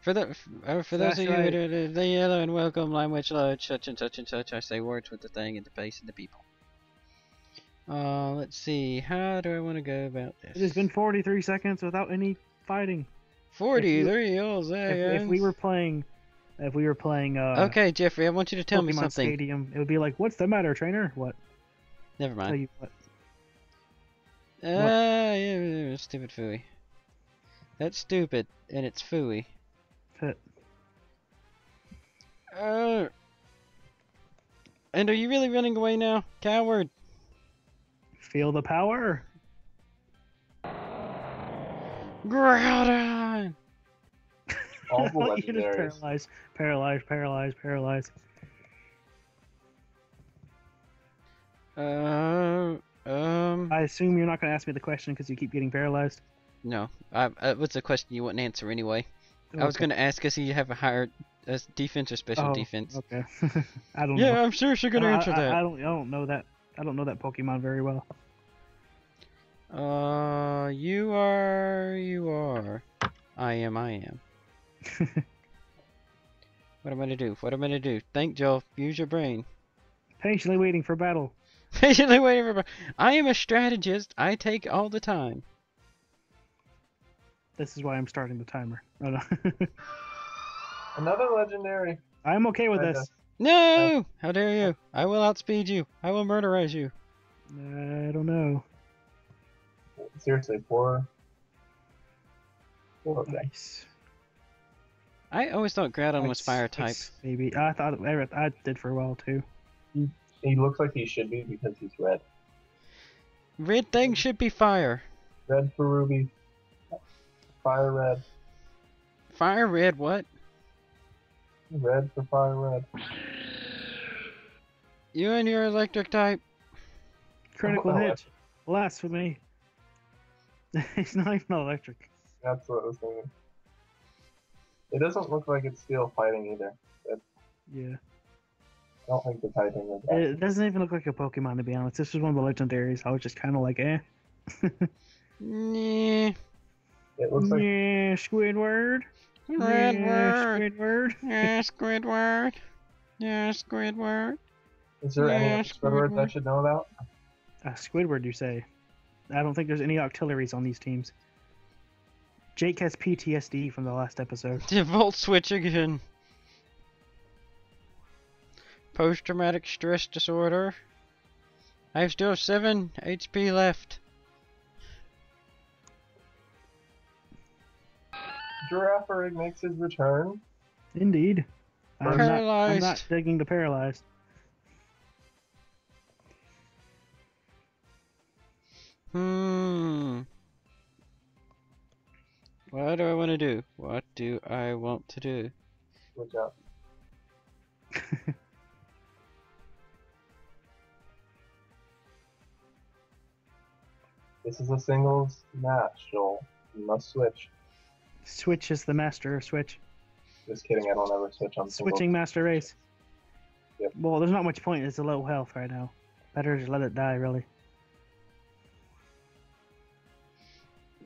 For the uh, for those That's of you right. who are the yellow and welcome language lodge, such and such and such, I say words with the thing and the face and the people. Uh, let's see. How do I want to go about this? It has been 43 seconds without any fighting. forty-three. all If, if we were playing, if we were playing, uh, okay, Jeffrey, I want you to tell me something. Stadium, it would be like, "What's the matter, trainer?" What? Never Tell mind. you what. Ah, yeah, yeah, stupid fooey. That's stupid, and it's fooey. Pit. Uh, and are you really running away now, coward? Feel the power. Groudon! All the You're just legendaries. paralyzed, paralyzed, paralyzed, paralyzed. Uh, um, I assume you're not going to ask me the question because you keep getting paralyzed. no. I, uh, what's a question you wouldn't answer anyway? I was Okay. gonna ask us, you have a higher uh, defense or special Oh, defense? Okay. I don't Yeah, know. I'm sure she's gonna I- answer I, that. I don't. I don't know that. I don't know that Pokemon very well. Uh, you are, you are. I am, I am. What am I gonna do? What am I gonna do? Think, Joel. Use your brain. Patiently waiting for battle. Patiently waiting for. Battle. I am a strategist. I take all the time. This is why I'm starting the timer. Oh, no. Another legendary. I'm okay with I this. No! How dare you? I will outspeed you. I will murderize you. I don't know. Seriously, poor. Poor thing. Nice. I always thought Groudon was fire type. Maybe I thought I, I did for a while too. He looks like he should be because he's red. Red thing should be fire. Red for Ruby. Fire red. Fire red, what? Red for fire red. You and your electric type. Critical hit. Blasphemy. He's not even electric. That's what I was thinking. It doesn't look like it's steel fighting either. Yeah. I don't think the typing is that. It doesn't even look like a Pokemon to be honest. This was one of the legendaries. I was just kind of like, eh. Yeah. It looks like yeah, Squidward. Red yeah. Squidward. Yeah, Squidward. Yeah, Squidward. Is there any Yeah, other Squidward Squidward. I should know about? Uh, Squidward, you say? I don't think there's any auxiliaries on these teams. Jake has PTSD from the last episode. The volt switch again. Post traumatic stress disorder. I still have still 7 HP left. Girafarig makes his return. Indeed. I'm not, I'm not digging the paralyzed. Hmm. What do I want to do? What do I want to do? Good job. This is a singles match, Joel. You must switch. Switch is the master of Switch. Just kidding, I don't ever switch on singles. Switching master race. Yep. Well, there's not much point. It's a low health right now. Better just let it die, really.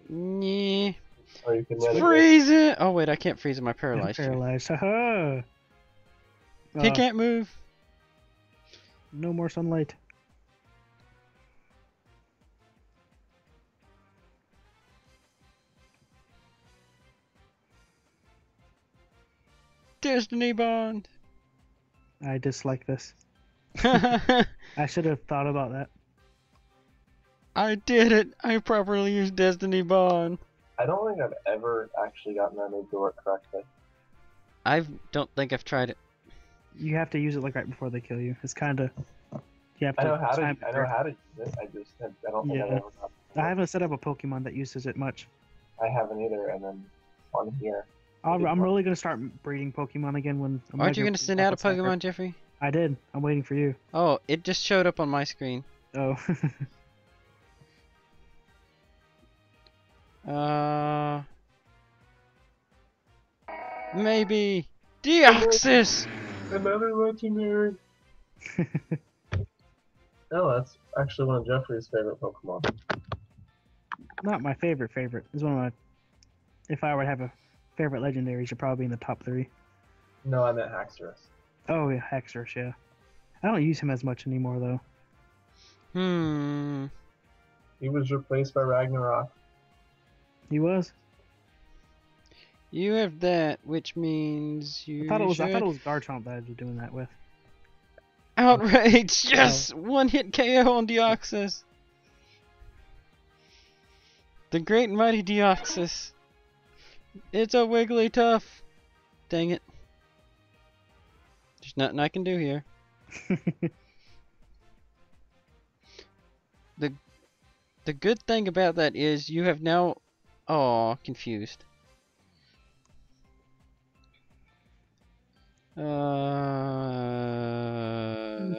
Yeah. Or you can let it Freeze it! Oh wait, I can't freeze it. My I'm paralyzed. you. paralyzed. Haha. He Uh, can't move. No more sunlight. Destiny Bond. I dislike this. I I should have thought about that. I did it. I properly used Destiny Bond. I don't think I've ever actually gotten that move to work correctly. I don't think I've tried it. You have to use it like right before they kill you. It's kind of. You have to. I know how to. I know how to use it. I just. I don't think I've Yeah. ever. I haven't set up a Pokemon that uses it much. I haven't either. And then on here, I'll, did I'm one. really gonna start breeding Pokemon again when. I'm Aren't you gonna send out a Alpha Cypher. Pokemon, Jeffrey? I did. I'm waiting for you. Oh, it just showed up on my screen. Oh. Uh. Maybe. Deoxys! another legendary. oh, that's actually one of Jeffrey's favorite Pokemon. Not my favorite favorite. It's one of my. If I were to have a favorite legendaries should probably be in the top three. No, I meant Haxorus. Oh yeah, Haxorus, yeah. I don't use him as much anymore though. Hmm. He was replaced by Ragnarok. He was. You have that, which means you I thought it was. I thought it was Garchomp that I was doing that with. Outrage! Yes! One hit KO on Deoxys! The great and mighty Deoxys. It's a Wigglytuff. Dang it. There's nothing I can do here. the the good thing about that is you have now oh confused. Uh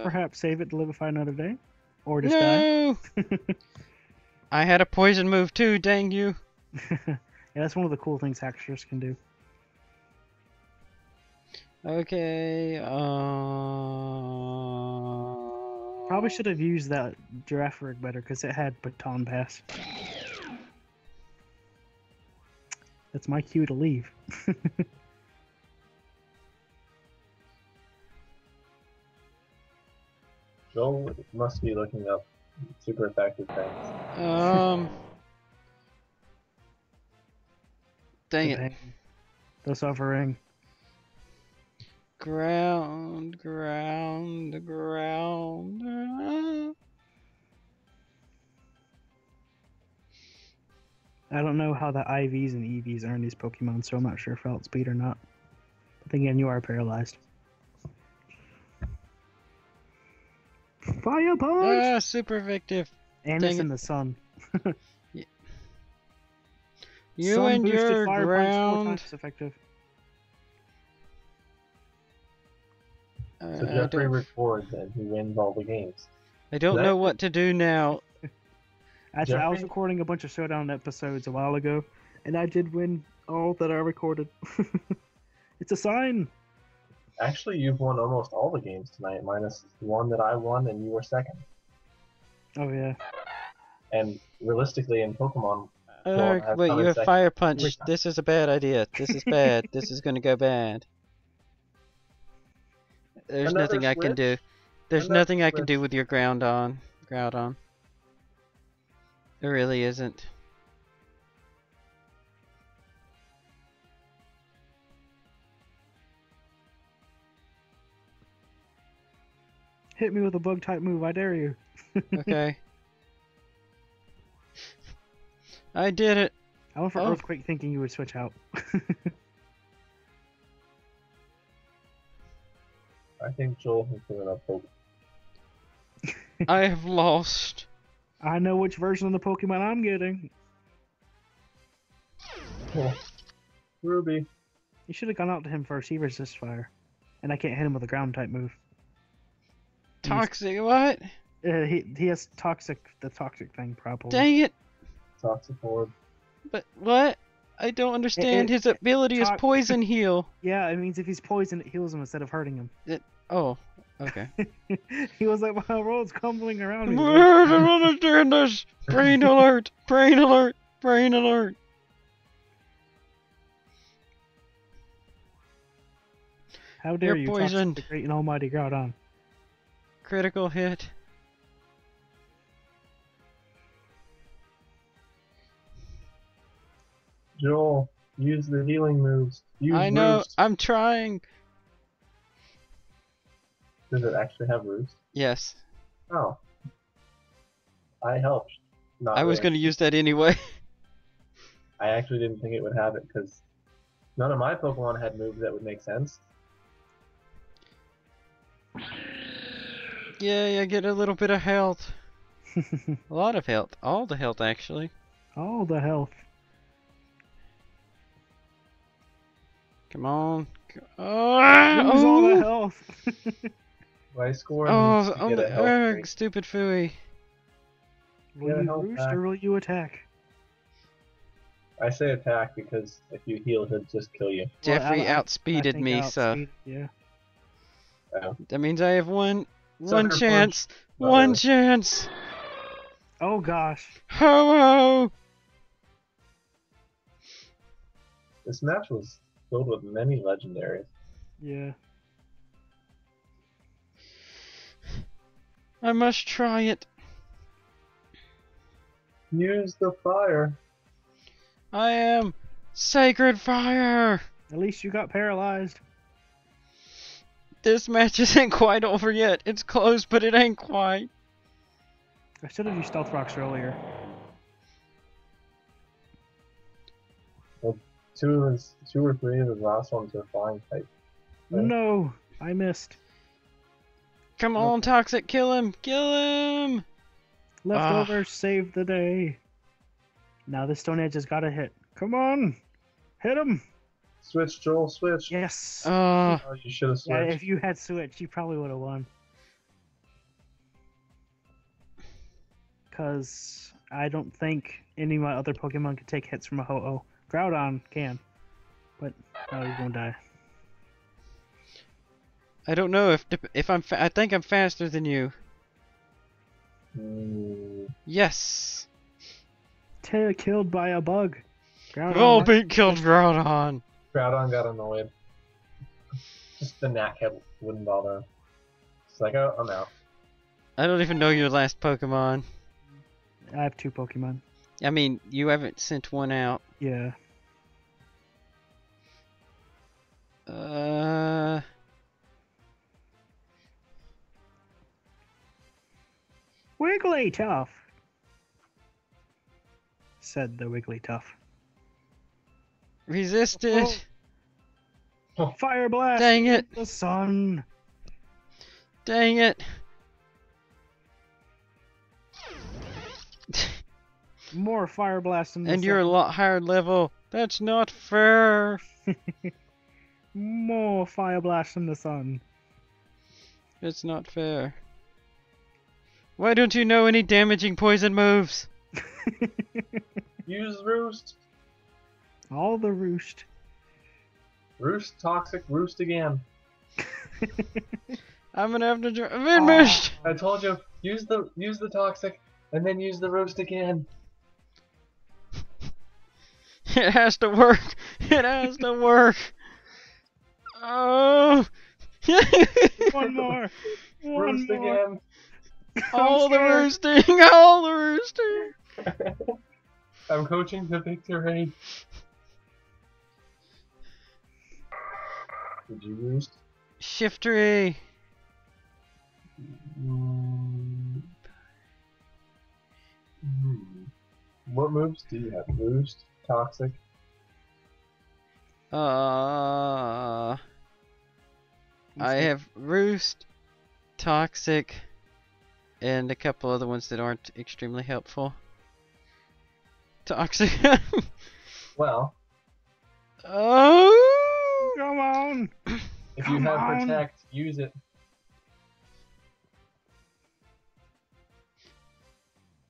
Perhaps save it to live for another day, or just die. no! I had a poison move too, dang you. Yeah, that's one of the cool things hackers can do. Okay, uh... Probably should have used that Girafarig better because it had Baton Pass. That's my cue to leave. Joel must be looking up super effective things. Um... Dang it. Dang. The suffering. Ground, ground, ground. I don't know how the IVs and EVs earn these Pokemon, so I'm not sure if outspeed or not. But then again, you are paralyzed. Fire punch! Ah, super effective. and dang it's it. in the sun. You Sun and your fire punch, four ground. times effective. Uh, So I Jeffrey don't, records and he wins all the games. I don't that- know what to do now. Actually, I was recording a bunch of Showdown episodes a while ago, and I did win all that I recorded. it's a sign. Actually, you've won almost all the games tonight, minus the one that I won and you were second. Oh yeah. And realistically, in Pokemon, Uh, Well, that's wait, you have fire punch. This is a bad idea. This is bad. this is gonna go bad. There's Another nothing I can do. There's Another nothing I can do with your Groudon. Ground on. There really isn't. Hit me with a bug type move, I dare you. Okay. I did it. I went for Oh. Earthquake thinking you would switch out. I think Joel has given up hope. I have lost. I know which version of the Pokemon I'm getting. Ruby. You should have gone out to him first. He resists fire. And I can't hit him with a ground type move. He's- Toxic. What? Uh, he, he has toxic, the toxic thing probably. Dang it. Toxic Orb. But what? I don't understand. it- His ability is Tox- poison heal. Yeah, it means if he's poisoned, it heals him instead of hurting him. Oh. Okay. he was like, my world's crumbling around me. I me. don't understand this. Brain alert. Brain alert. Brain alert. How dare You're you toxic poisoned. the great and almighty Groudon? Critical hit. Joel, use the healing moves. Use I know. Roost. I'm trying. Does it actually have Roost? Yes. Oh. I helped. Not I was going to use that anyway. I actually didn't think it would have it because none of my Pokemon had moves that would make sense. Yay, I get a little bit of health. A lot of health. All the health, actually. All the health. Come on. C- Oh, all the oh, health. My score oh, needs on the erg, stupid fooey. will you health roost back. or will you attack? I say attack because if you heal, he'll just kill you. Jeffrey I- I- I outspeeded think me, I so outspeeded- Yeah. Oh. that means I have one, one Sucker chance, Not one really. chance. Oh gosh. Ho ho! This match was filled with many legendaries. Yeah. I must try it. Use the fire. I am Sacred Fire! At least you got paralyzed. This match isn't quite over yet. It's close, but it ain't quite. I should have used stealth rocks earlier. Two of his, two or three of his last ones were flying type. Right. No, I missed. Come on, Toxic, kill him! Kill him! Leftovers save the day. Now the Stone Edge has got to hit. Come on, hit him. Switch, Joel, switch. Yes. Uh, Oh, you should have yeah, switched. if you had switched, you probably would have won. Cause I don't think any of my other Pokemon could take hits from a Ho-Oh. Groudon can, but oh, he's gonna die. I don't know if if I'm fa- I think I'm faster than you. Mm, Yes. T- killed by a bug. Groudon. Volbeat killed Groudon. Groudon got annoyed. Just the Nat Cat wouldn't bother him. It's like, oh, I'm out. I don't even know your last Pokemon. I have two Pokemon. I mean, you haven't sent one out. Yeah. Uh. Wigglytuff, said the Wigglytuff. Resisted. Fire blast! Dang it. The sun! Dang it. More fire blast in the and you're a lot higher level. That's not fair. More fire blast in the sun. It's not fair. Why don't you know any damaging poison moves? Use Roost. All the roost. Roost, toxic, Roost again. I'm gonna have to dr- finished. Ah, I told you, use the use the toxic, and then use the Roost again. It has to work. It has to work. Oh. One more. One Roost more. again. all the roosting. All the roosting. I'm coaching to victory. Did you Roost? Shiftry. Mm. Hmm. What moves do you have? Roost, toxic. Uh. I have roost, toxic, and a couple other ones that aren't extremely helpful. Toxic. Well, oh. Come on. if Come you have on. protect, use it.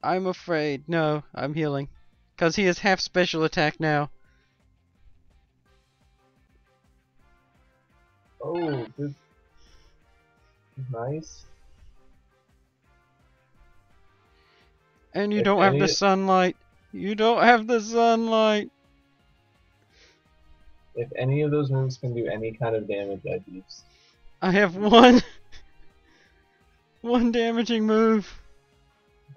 I'm afraid. No, I'm healing. Because he has half special attack now. Oh, good. Nice. And you If don't have the sunlight. You don't have the sunlight. If any of those moves can do any kind of damage, I'd use. I have one. one damaging move.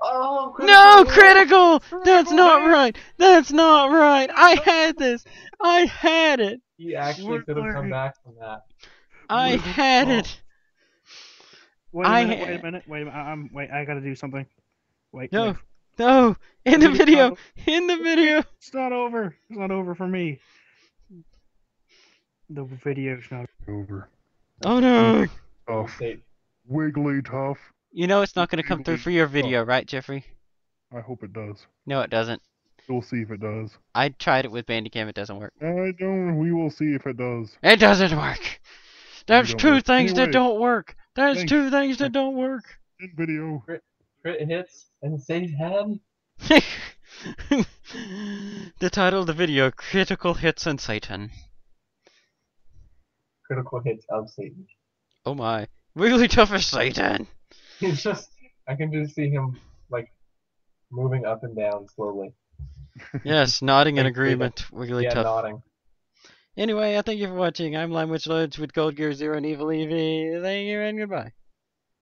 Oh, No, critical! critical! That's not right. That's not right. I had this. I had it. He actually could have come back from that. I had oh. it. Wait a I minute, ha- wait a minute, wait a minute. I- I'm, wait, I gotta do something. Wait, No. wait. No, in the video. In the video. It's not over. It's not over for me. The video's not Over. Oh no. Tough. Say, Wigglytuff. You know it's not going to come through for your video, right, Jeffrey? I hope it does. No, it doesn't. We'll see if it does. I tried it with Bandicam. It doesn't work. I don't. We will see if it does. It doesn't work. There's don't two work. things that don't work. That's Thanks. two things that don't work. In video. crit hits and save head. the title of the video: Critical Hits and Satan. Critical hits of Satan. Oh my. Really tough as Satan. He's just, I can just see him, like, moving up and down slowly. Yes, nodding in Like, agreement. Wiggly yeah, tough. nodding. Anyway, I thank you for watching. I'm Lime Wedge Loej with Gold Gear Zero and Evil Eevee. Thank you and goodbye.